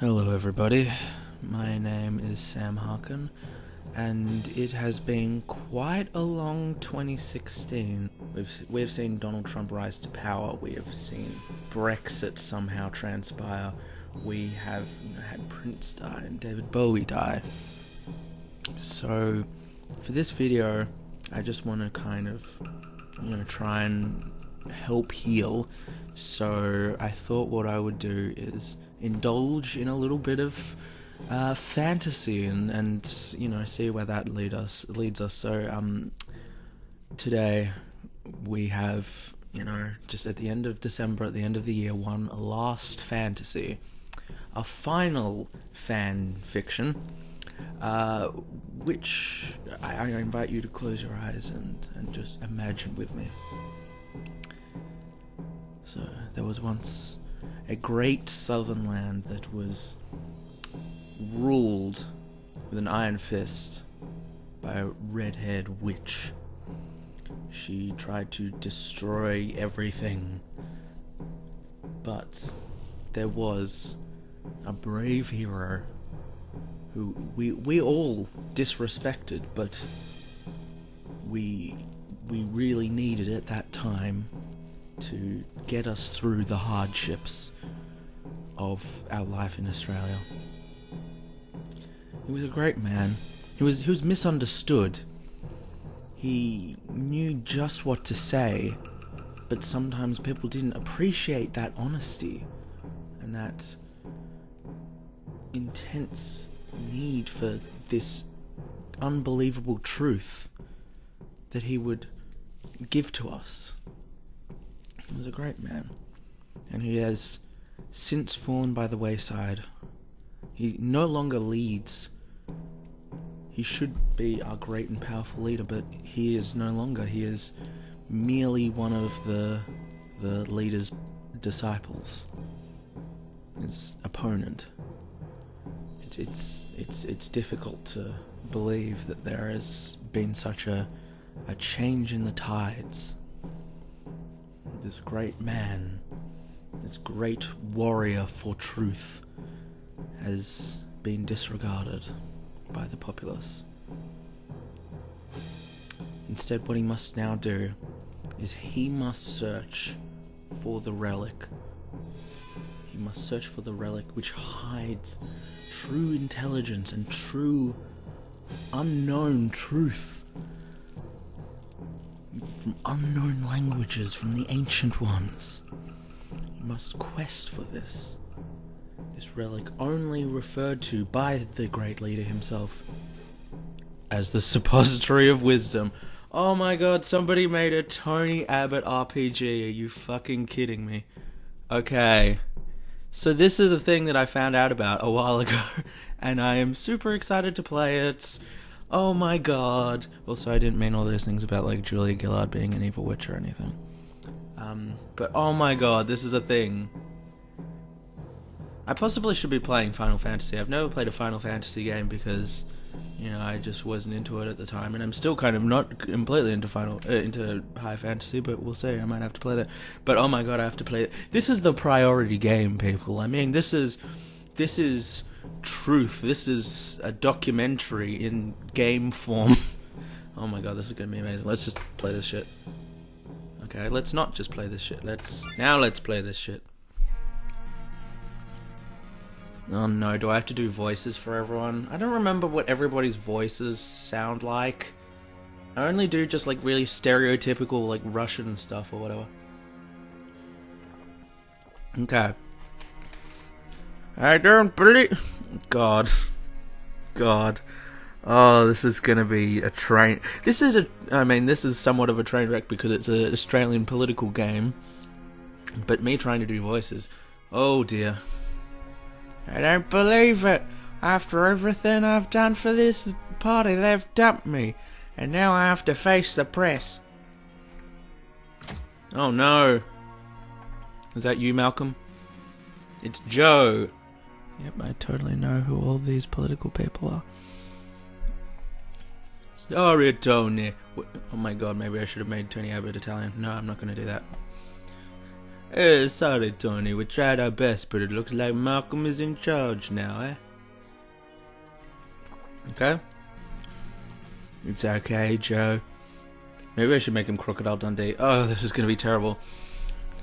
Hello, everybody. My name is Sam Harkin, and it has been quite a long 2016. We've we've seen Donald Trump rise to power. We have seen Brexit somehow transpire. We have had Prince die and David Bowie die. So, for this video, I just want to kind of you know try and help heal. So I thought what I would do is indulge in a little bit of uh, fantasy and, and you know see where that lead us leads us. So um, today we have you know just at the end of December, at the end of the year, one last fantasy, a final fan fiction. Uh, which I, I invite you to close your eyes and, and just imagine with me. So there was once a great southern land that was ruled with an iron fist by a red-haired witch. She tried to destroy everything, but there was a brave hero who we we all disrespected, but we we really needed at that time to get us through the hardships of our life in Australia. He was a great man. He was he was misunderstood. He knew just what to say, but sometimes people didn't appreciate that honesty and that intense need for this unbelievable truth that he would give to us. He was a great man, and he has since fallen by the wayside. He no longer leads. He should be our great and powerful leader, but he is no longer. He is merely one of the the leader's disciples. His opponent. It's it's it's it's difficult to believe that there has been such a a change in the tides this great man, this great warrior for truth, has been disregarded by the populace. Instead, what he must now do is he must search for the relic. He must search for the relic which hides true intelligence and true unknown truth from unknown languages from the ancient ones. Must quest for this. This relic only referred to by the great leader himself as the suppository of wisdom. Oh my god, somebody made a Tony Abbott RPG. Are you fucking kidding me? Okay. So this is a thing that I found out about a while ago, and I am super excited to play it oh my god. Also, I didn't mean all those things about like Julia Gillard being an evil witch or anything. Um, but oh my god, this is a thing. I possibly should be playing Final Fantasy. I've never played a Final Fantasy game because, you know, I just wasn't into it at the time, and I'm still kind of not completely into Final uh, into High Fantasy. But we'll see. I might have to play that. But oh my god, I have to play it. This is the priority game, people. I mean, this is this is truth. This is a documentary in game form. oh my god, this is gonna be amazing. Let's just play this shit. Okay, let's not just play this shit. Let's now let's play this shit. Oh no, do I have to do voices for everyone? I don't remember what everybody's voices sound like. I only do just like really stereotypical like Russian stuff or whatever. Okay. I don't believe. God. God. Oh, this is going to be a train. This is a. I mean, this is somewhat of a train wreck because it's an Australian political game. But me trying to do voices. Oh dear. I don't believe it. After everything I've done for this party, they've dumped me. And now I have to face the press. Oh no. Is that you, Malcolm? It's Joe. Yep, I totally know who all these political people are. Sorry, Tony. Oh my god, maybe I should have made Tony Abbott Italian. No, I'm not going to do that. Eh, sorry, Tony. We tried our best, but it looks like Malcolm is in charge now, eh? Okay. It's okay, Joe. Maybe I should make him Crocodile Dundee. Oh, this is gonna be terrible.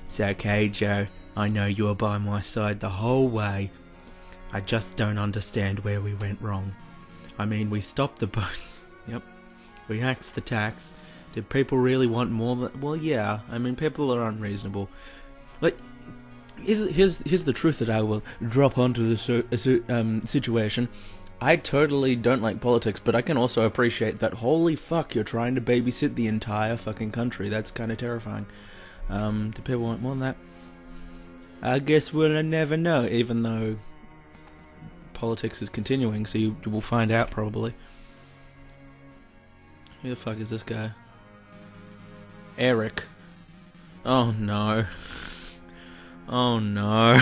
It's okay, Joe. I know you were by my side the whole way. I just don't understand where we went wrong. I mean, we stopped the boats. Yep. Axed the tax. Did people really want more than. Well, yeah. I mean, people are unreasonable. Like, here's, here's, here's the truth that I will drop onto this uh, um, situation. I totally don't like politics, but I can also appreciate that holy fuck, you're trying to babysit the entire fucking country. That's kind of terrifying. Um, do people want more than that? I guess we'll never know, even though politics is continuing, so you, you will find out probably. Who the fuck is this guy? Eric. Oh no. Oh no.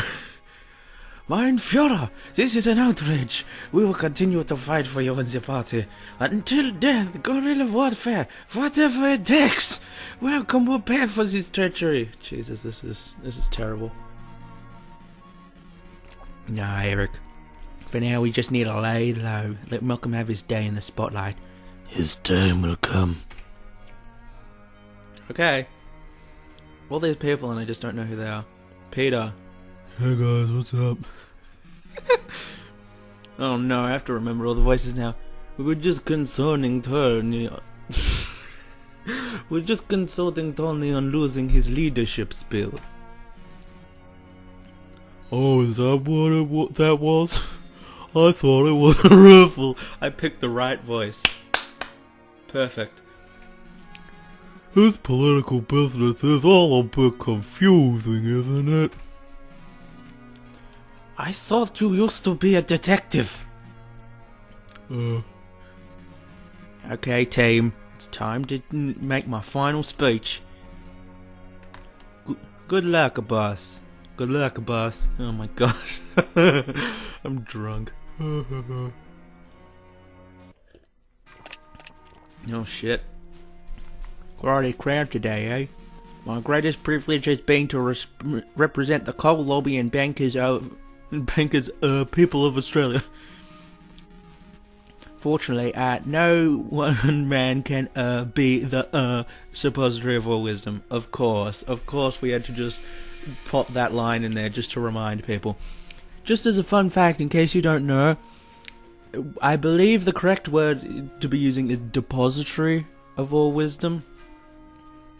Mein Führer, this is an outrage. We will continue to fight for you and the party until death, guerrilla warfare, whatever it takes. Welcome, we'll pay for this treachery. Jesus, this is this is terrible. Nah, Eric. For now, we just need to lay low. Let Malcolm have his day in the spotlight. His time will come. Okay. Well, there's people, and I just don't know who they are. Peter. Hey guys, what's up? oh no, I have to remember all the voices now. We were just concerning Tony. we're just consulting Tony on losing his leadership spill. Oh, is that what it wa- that was? I thought it was a raffle. I picked the right voice. Perfect. This political business is all a bit confusing, isn't it? I thought you used to be a detective. Uh, Okay, team. It's time to make my final speech. G- good luck, boss. Good luck, boss. Oh my gosh. I'm drunk. Oh shit. Already crowd today, eh? My greatest privilege has been to res- represent the coal lobby and bankers, uh, bankers, uh, people of Australia. Fortunately, uh, no one man can uh, be the uh, suppository of all wisdom. Of course, of course, we had to just pop that line in there just to remind people. Just as a fun fact, in case you don't know, I believe the correct word to be using is depository of all wisdom.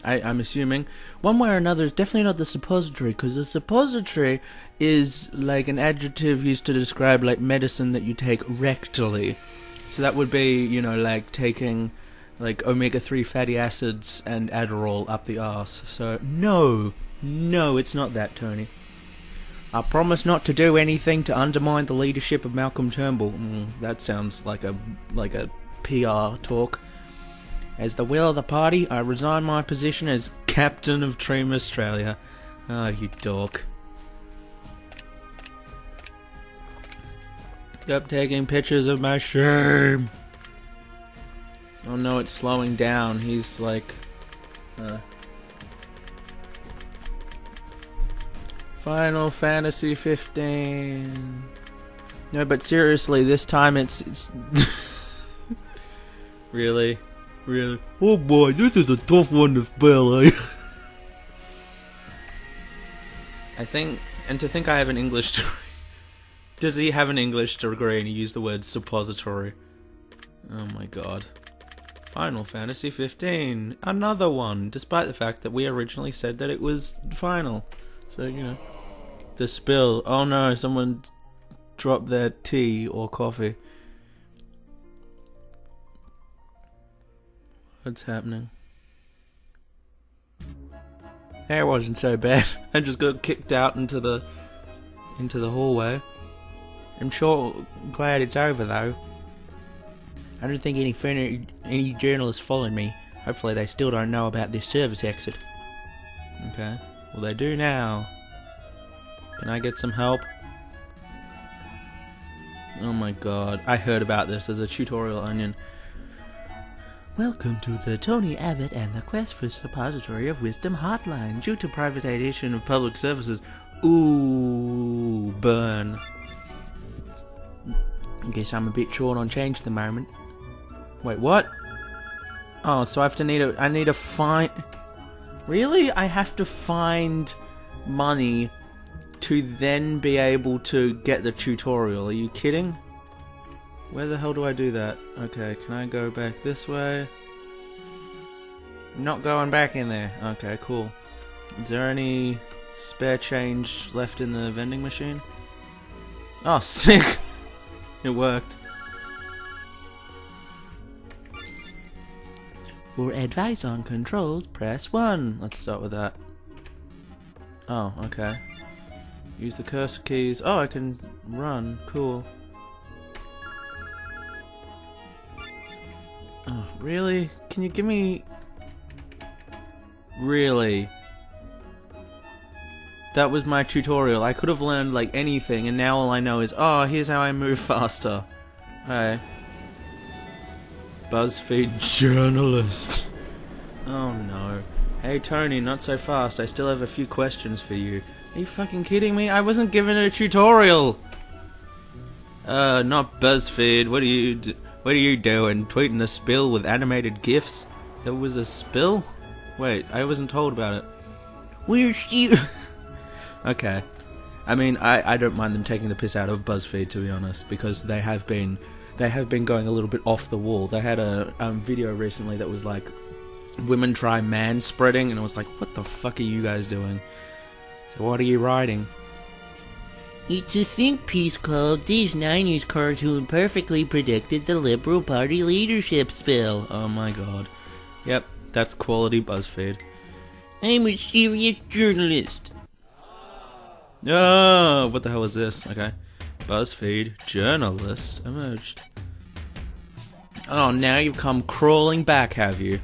I, I'm assuming one way or another, it's definitely not the suppository because the suppository is like an adjective used to describe like medicine that you take rectally. So that would be, you know, like taking like omega 3 fatty acids and Adderall up the arse. So, no, no, it's not that, Tony. I promise not to do anything to undermine the leadership of Malcolm Turnbull. Mm, that sounds like a like a PR talk. As the will of the party, I resign my position as captain of Team Australia. Ah, you dork. Stop taking pictures of my shame. Oh no, it's slowing down. He's like. Uh, Final Fantasy 15. No, but seriously, this time it's it's really, really. oh boy, this is a tough one to spell, eh? I think, and to think I have an English degree. Does he have an English degree and he used the word suppository? Oh my god. Final Fantasy 15. Another one, despite the fact that we originally said that it was final. So, you know. The spill. Oh no, someone dropped their tea or coffee. What's happening? That wasn't so bad. I just got kicked out into the into the hallway. I'm sure glad it's over though. I don't think any fin- any journalists followed me. Hopefully they still don't know about this service exit. Okay. Well they do now. Can I get some help? Oh my god. I heard about this. There's a tutorial onion. Welcome to the Tony Abbott and the Quest for Suppository of Wisdom hotline. Due to privatization of public services, ooh, burn. I guess I'm a bit short on change at the moment. Wait, what? Oh, so I have to need a. I need to find. Really? I have to find money to then be able to get the tutorial. Are you kidding? Where the hell do I do that? Okay, can I go back this way? Not going back in there. Okay, cool. Is there any spare change left in the vending machine? Oh, sick! It worked. For advice on controls, press 1. Let's start with that. Oh, okay. Use the cursor keys. Oh, I can run. Cool. Oh, really? Can you give me... Really? That was my tutorial. I could have learned, like, anything, and now all I know is, oh, here's how I move faster. Hey. BuzzFeed journalist. Oh no. Hey Tony, not so fast. I still have a few questions for you. Are you fucking kidding me? I wasn't given a tutorial! Uh, not BuzzFeed. What are you... What are you doing? Tweeting a spill with animated gifs? There was a spill? Wait, I wasn't told about it. Where's you? okay. I mean, I, I don't mind them taking the piss out of BuzzFeed to be honest, because they have been they have been going a little bit off the wall. They had a um, video recently that was like women try man spreading, and I was like, what the fuck are you guys doing? So what are you writing? It's a think piece called These 90s cartoon perfectly predicted the Liberal Party leadership spill. Oh my god. Yep, that's quality BuzzFeed. I'm a serious journalist. Oh, what the hell is this? Okay. BuzzFeed journalist emerged. Oh, now you've come crawling back, have you?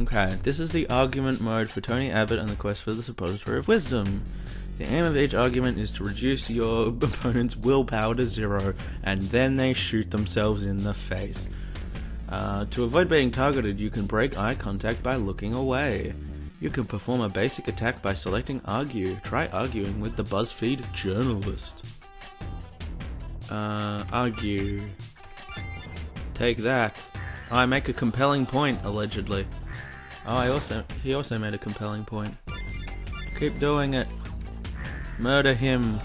Okay, this is the argument mode for Tony Abbott and the quest for the suppository of wisdom. The aim of each argument is to reduce your opponent's willpower to zero, and then they shoot themselves in the face. Uh, to avoid being targeted, you can break eye contact by looking away. You can perform a basic attack by selecting Argue. Try arguing with the BuzzFeed journalist. Uh, argue. Take that. I make a compelling point, allegedly. Oh, I also he also made a compelling point. Keep doing it. Murder him.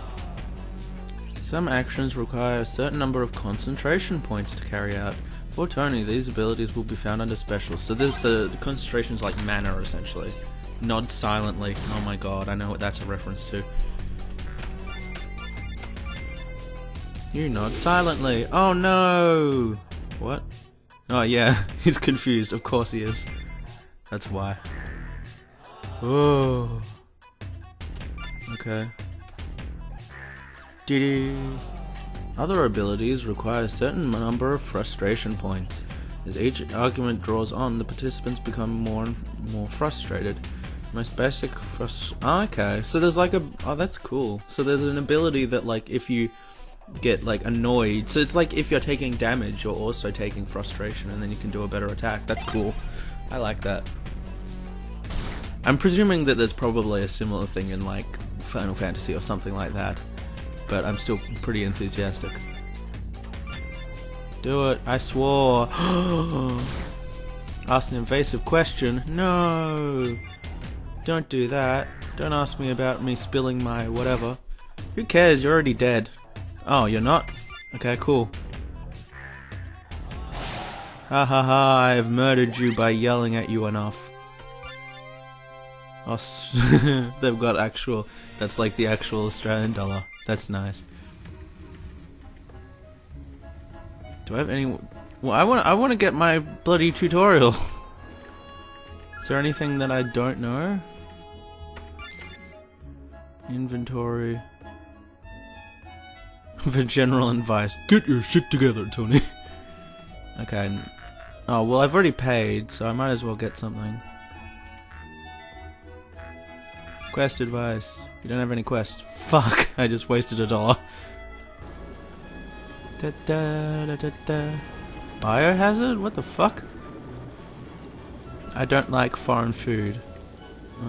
Some actions require a certain number of concentration points to carry out. For Tony, these abilities will be found under specials. So this uh, concentration is like mana, essentially. Nod silently. Oh my god, I know what that's a reference to. You nod silently. Oh no! What? Oh yeah, he's confused. Of course he is. That's why. Oh. Okay. Other abilities require a certain number of frustration points. As each argument draws on, the participants become more and more frustrated. Most basic frust- oh, ah, okay, so there's like a oh that's cool. So there's an ability that like if you get like annoyed, so it's like if you're taking damage, you're also taking frustration, and then you can do a better attack. That's cool. I like that. I'm presuming that there's probably a similar thing in like Final Fantasy or something like that, but I'm still pretty enthusiastic. Do it, I swore. Ask an invasive question. No! Don't do that. Don't ask me about me spilling my whatever. Who cares? You're already dead. Oh, you're not? Okay, cool. Ha ha ha, I have murdered you by yelling at you enough. Oh, they've got actual. That's like the actual Australian dollar. That's nice. Do I have any? Well, I want. I want to get my bloody tutorial. Is there anything that I don't know? Inventory. For general advice, get your shit together, Tony. Okay. Oh well, I've already paid, so I might as well get something. Quest advice. You don't have any quests. Fuck, I just wasted a dollar. Da, da, da, da, da. Biohazard? What the fuck? I don't like foreign food.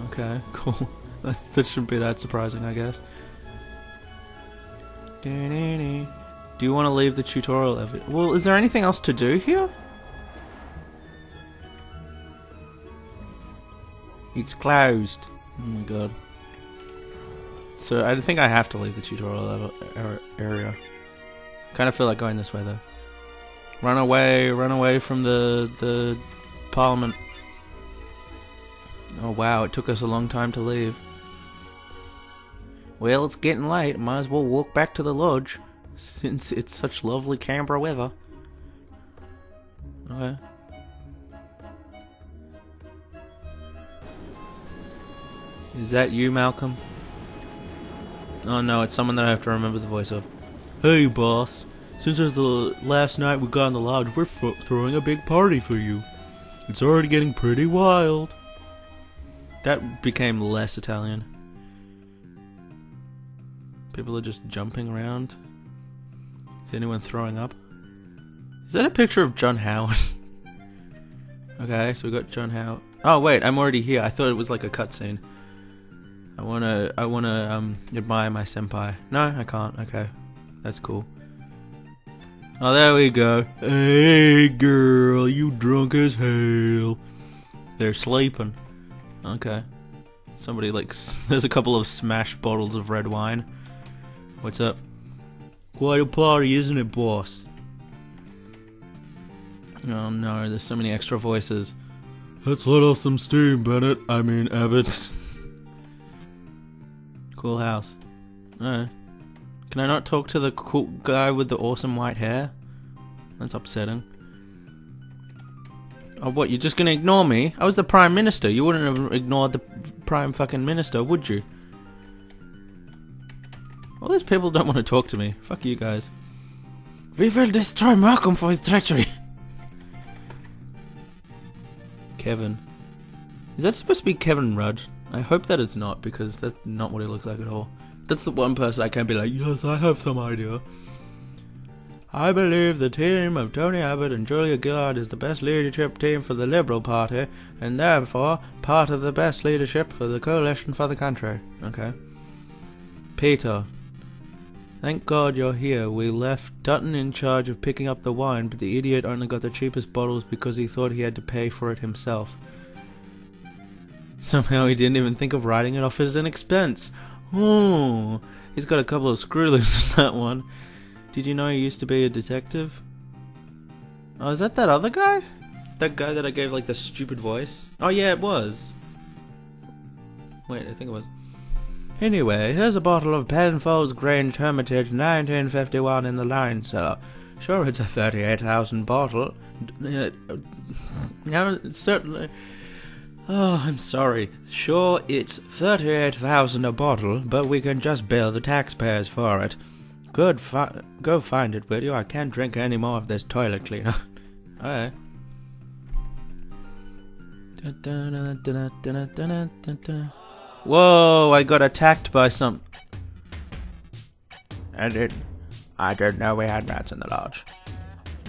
Okay, cool. that, shouldn't be that surprising, I guess. Do you want to leave the tutorial? Ever well, is there anything else to do here? It's closed. Oh my god. So I think I have to leave the tutorial area. Kind of feel like going this way though. Run away! Run away from the the parliament. Oh wow! It took us a long time to leave. Well, it's getting late. Might as well walk back to the lodge, since it's such lovely Canberra weather. Okay. Is that you, Malcolm? Oh no, it's someone that I have to remember the voice of. Hey, boss. Since it's the last night we got in the lodge, we're throwing a big party for you. It's already getting pretty wild. That became less Italian. People are just jumping around. Is anyone throwing up? Is that a picture of John Howard? okay, so we got John Howard. Oh wait, I'm already here. I thought it was like a cutscene. I wanna, I wanna um admire my senpai. No, I can't. Okay, that's cool. Oh, there we go. Hey, girl, you drunk as hell. They're sleeping. Okay. Somebody like, there's a couple of smashed bottles of red wine. What's up? Quite a party, isn't it, boss? Oh no, there's so many extra voices. Let's let off some steam, Bennett. I mean, Abbott. Cool house. Alright. Can I not talk to the cool guy with the awesome white hair? That's upsetting. Oh, what? You're just gonna ignore me? I was the Prime Minister. You wouldn't have ignored the Prime fucking Minister, would you? All these people don't want to talk to me. Fuck you guys. We will destroy Malcolm for his treachery. Kevin. Is that supposed to be Kevin Rudd? I hope that it's not, because that's not what he looks like at all. That's the one person I can't be like, yes, I have some idea. I believe the team of Tony Abbott and Julia Gillard is the best leadership team for the Liberal Party, and therefore part of the best leadership for the coalition for the country. Okay. Peter. Thank God you're here. We left Dutton in charge of picking up the wine, but the idiot only got the cheapest bottles because he thought he had to pay for it himself. Somehow he didn't even think of writing it off as an expense. Oh, he's got a couple of screw loose in that one. Did you know he used to be a detective? Oh, is that that other guy? That guy that I gave like the stupid voice? Oh yeah, it was. Wait, I think it was. Anyway, here's a bottle of Penfolds Grange Hermitage 1951 in the wine cellar. Sure, it's a 38,000 bottle. Uh, no, certainly. Oh, I'm sorry. Sure, it's 38,000 a bottle, but we can just bill the taxpayers for it. Good fi- go find it, will you? I can't drink any more of this toilet cleaner. Alright. Whoa, I got attacked by some... I did I didn't know we had rats in the lodge.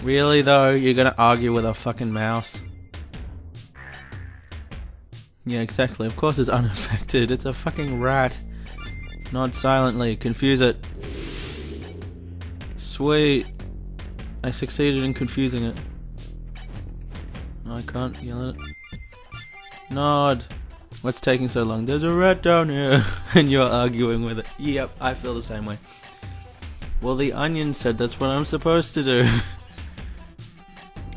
Really though, you're gonna argue with a fucking mouse? Yeah, exactly. Of course it's unaffected. It's a fucking rat. Nod silently. Confuse it. Sweet. I succeeded in confusing it. No, I can't yell at it. Nod. What's taking so long? There's a rat down here. and you're arguing with it. Yep, I feel the same way. Well, the onion said that's what I'm supposed to do.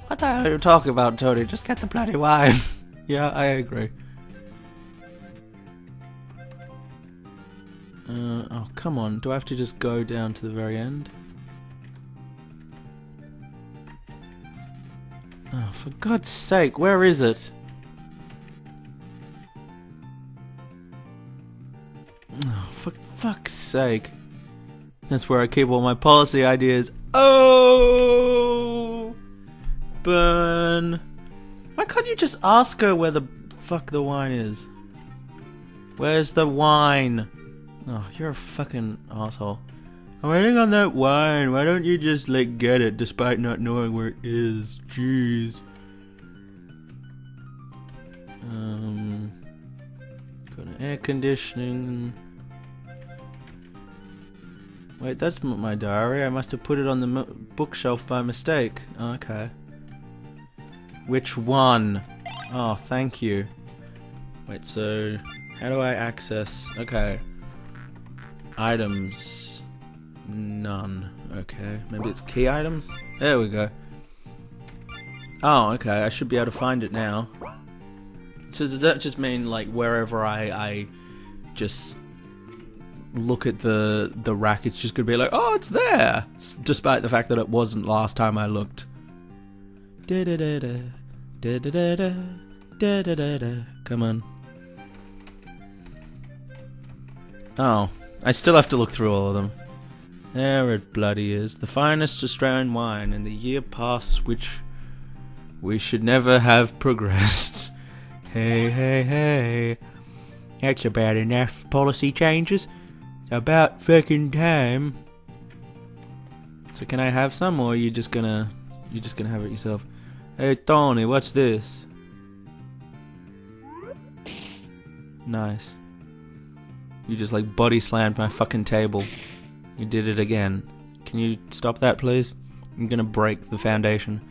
what the hell are you talking about, Tony? Just get the bloody wine. yeah, I agree. Uh, oh, come on. Do I have to just go down to the very end? Oh, for God's sake, where is it? Oh, for fuck's sake. That's where I keep all my policy ideas. Oh! Burn. Why can't you just ask her where the fuck the wine is? Where's the wine? Oh, you're a fucking asshole. I'm waiting on that wine. Why don't you just, like, get it despite not knowing where it is? Jeez. Um, got an air conditioning. Wait, that's m- my diary. I must have put it on the m- bookshelf by mistake. Okay. Which one? Oh, thank you. Wait, so how do I access? Okay. Items. None. Okay. Maybe it's key items? There we go. Oh, okay. I should be able to find it now. So does that just mean, like, wherever I, I just look at the the rack, it's just going to be like, oh, it's there! Despite the fact that it wasn't last time I looked. Da da da da, da da da da, da da da da. Come on. Oh. I still have to look through all of them. There it bloody is. The finest Australian wine in the year past which we should never have progressed. Hey, hey, hey. That's about enough policy changes. About fucking time. So can I have some or are you just gonna you're just gonna have it yourself? Hey Tony, what's this? Nice. You just like body slammed my fucking table. You did it again. Can you stop that, please? I'm gonna break the foundation.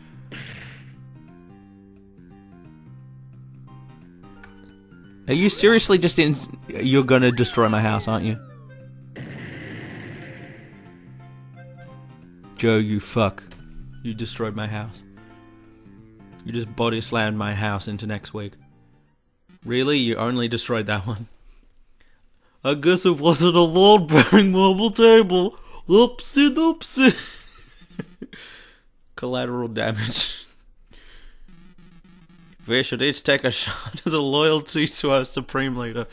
Are you seriously just in? You're gonna destroy my house, aren't you? Joe, you fuck. You destroyed my house. You just body slammed my house into next week. Really? You only destroyed that one? I guess it wasn't a load bearing marble table. Oopsie doopsie. Collateral damage. We should each take a shot as a loyalty to our supreme leader.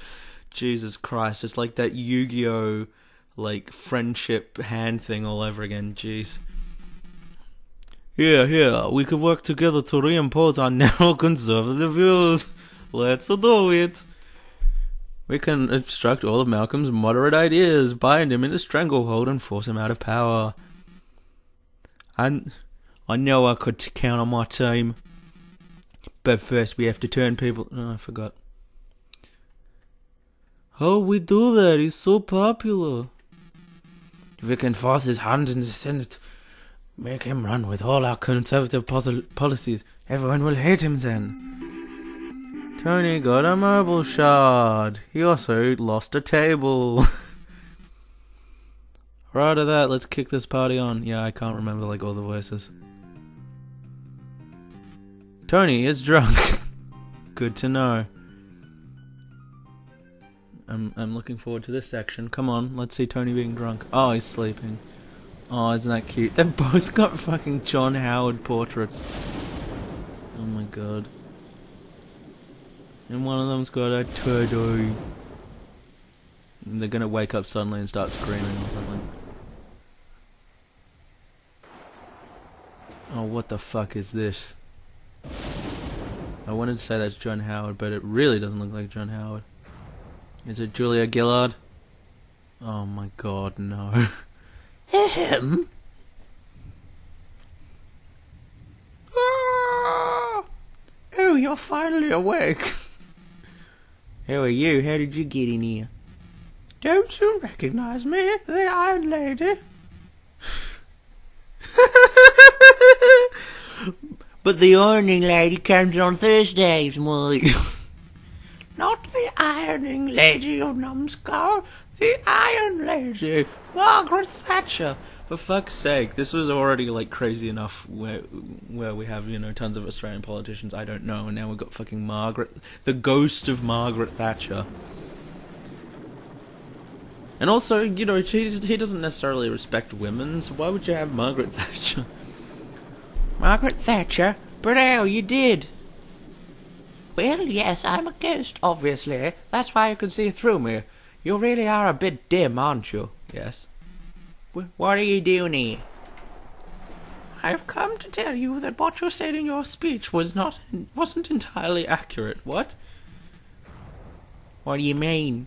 Jesus Christ, it's like that Yu-Gi-Oh! like friendship hand thing all over again. Jeez. Here, here, we could work together to reimpose our narrow conservative views. Let's do it. We can obstruct all of Malcolm's moderate ideas, bind him in a stranglehold, and force him out of power. I, I know I could count on my team. But first, we have to turn people. Oh, I forgot. How we do that? He's so popular. If we can force his hand in the Senate. Make him run with all our conservative policies. Everyone will hate him then. Tony got a marble shard. He also lost a table. right of that, let's kick this party on. Yeah, I can't remember like all the voices. Tony is drunk. Good to know. I'm I'm looking forward to this section. Come on, let's see Tony being drunk. Oh, he's sleeping. Oh, isn't that cute? They've both got fucking John Howard portraits. Oh my god. And one of them's got a turtle. And they're gonna wake up suddenly and start screaming or something. Oh, what the fuck is this? I wanted to say that's John Howard, but it really doesn't look like John Howard. Is it Julia Gillard? Oh my god, no. Him? Oh, you're finally awake. Who are you? How did you get in here? Don't you recognize me, the Iron Lady? but the Ironing Lady comes on Thursdays, Mike. Not the Ironing Lady, you numbskull. The Iron Lady, Margaret Thatcher. For fuck's sake, this was already like crazy enough where where we have, you know, tons of Australian politicians I don't know, and now we've got fucking Margaret the ghost of Margaret Thatcher. And also, you know, he, he doesn't necessarily respect women, so why would you have Margaret Thatcher? Margaret Thatcher? But how you did? Well, yes, I'm a ghost, obviously. That's why you can see through me. You really are a bit dim, aren't you? Yes. Wh- What are you doing here? I've come to tell you that what you said in your speech was not wasn't entirely accurate. What? What do you mean?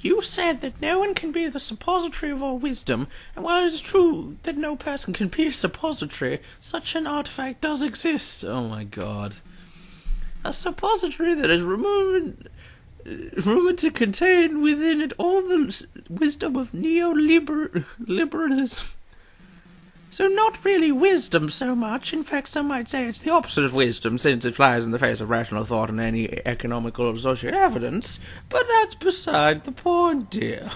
You said that no one can be the suppository of all wisdom, and while it is true that no person can be a suppository, such an artifact does exist. Oh my god. A suppository that is rumored, rumored to contain within it all the wisdom of neoliberalism. So not really wisdom so much. In fact, some might say it's the opposite of wisdom, since it flies in the face of rational thought and any economical or social evidence. But that's beside the point, dear.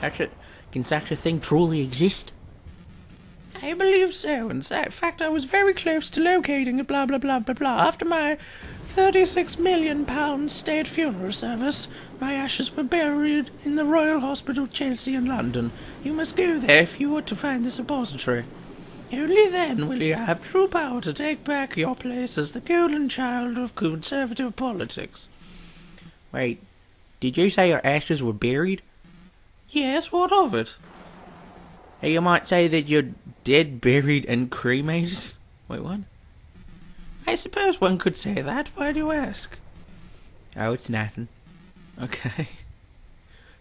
Such a, can such a thing truly exist? I believe so. In fact, I was very close to locating it, blah, blah, blah, blah, blah. After my 36 million pound state funeral service, my ashes were buried in the Royal Hospital, Chelsea, in London. You must go there if you were to find the repository. Only then will you have true power to take back your place as the golden child of conservative politics. Wait, did you say your ashes were buried? Yes, what of it? You might say that you're dead, buried, and cremated. Wait, what? I suppose one could say that. Why do you ask? Oh, it's nothing. Okay.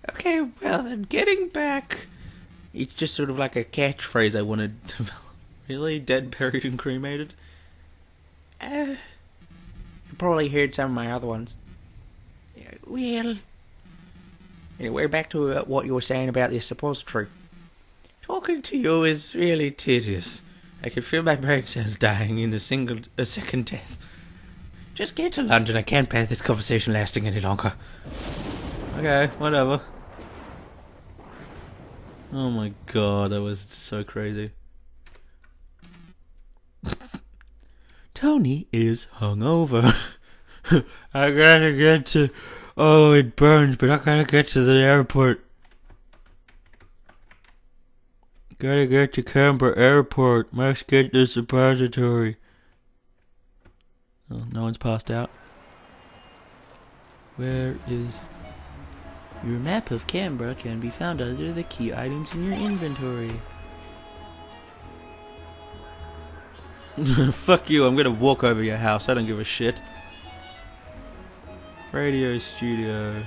Okay, well then, getting back. It's just sort of like a catchphrase I want to develop. Really? Dead, buried, and cremated? Uh. You probably heard some of my other ones. Well. Anyway, back to uh, what you were saying about this suppository. Talking to you is really tedious. I can feel my brain cells dying in a single, a second death. Just get to London. I can't bear this conversation lasting any longer. Okay, whatever. Oh my god, that was so crazy. Tony is hungover. I gotta get to. Oh, it burns, but I gotta get to the airport. Gotta get to Canberra Airport. Must get the suppository. Oh, no one's passed out. Where is. Your map of Canberra can be found under the key items in your inventory. Fuck you, I'm gonna walk over your house. I don't give a shit. Radio studio.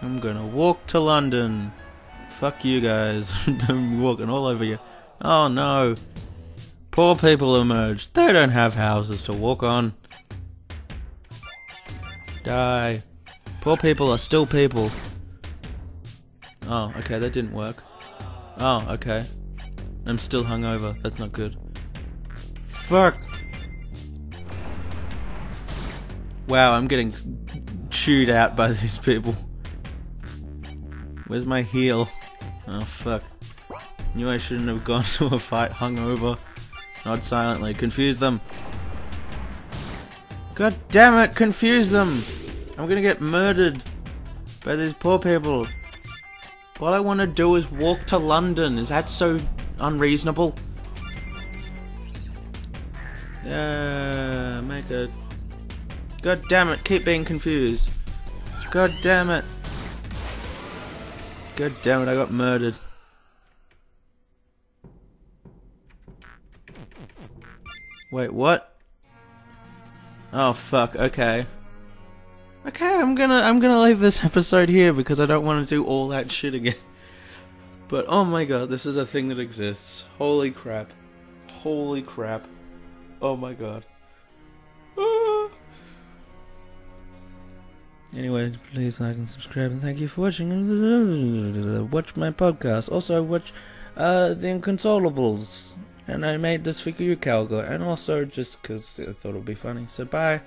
I'm gonna walk to London. Fuck you guys. I'm walking all over you. Oh no. Poor people emerge. They don't have houses to walk on. Die. Poor people are still people. Oh, okay, that didn't work. Oh, okay. I'm still hungover. That's not good. Fuck. Wow, I'm getting chewed out by these people. Where's my heel? Oh fuck. Knew I shouldn't have gone to a fight hungover. Not silently. Confuse them. God damn it, confuse them! I'm gonna get murdered by these poor people. All I want to do is walk to London. Is that so unreasonable? Yeah, make a. God damn it, keep being confused. God damn it. God damn it, I got murdered. Wait, what? Oh fuck, okay. Okay, I'm gonna I'm gonna leave this episode here because I don't want to do all that shit again. But oh my god, this is a thing that exists. Holy crap. Holy crap. Oh my god. Anyway, please like and subscribe and thank you for watching. Watch my podcast. Also watch uh The Inconsoleables. And I made this for you, Kalgar, and also just because I thought it would be funny. So bye.